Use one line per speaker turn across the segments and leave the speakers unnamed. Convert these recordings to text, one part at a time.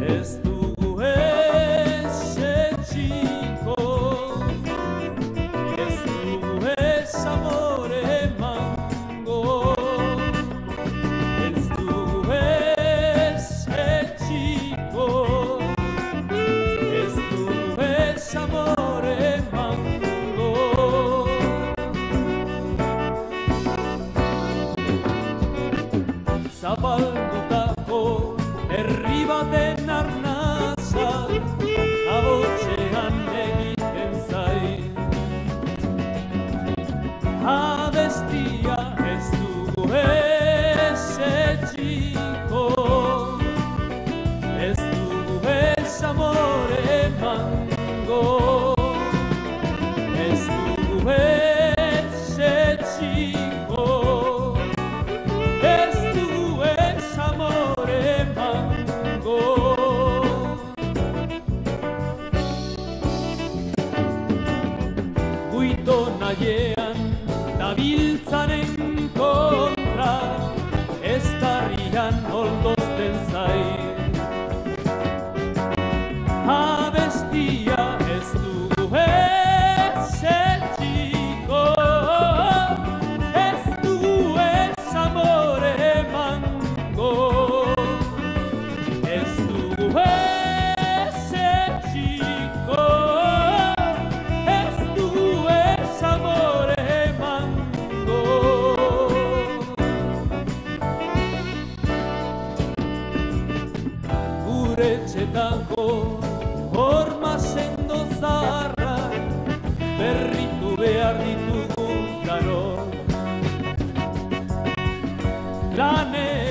Es la baldutaco, herriba de narnaza, abotxean egiten zain. Abestia naiean Dabiltzaren kontra Ez darrian oldozten zaio gure txetako horma sendo zaharra berritu behar ditugu garo lanen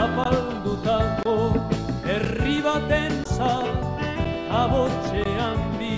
zapaldutako herri baten za abotxean bi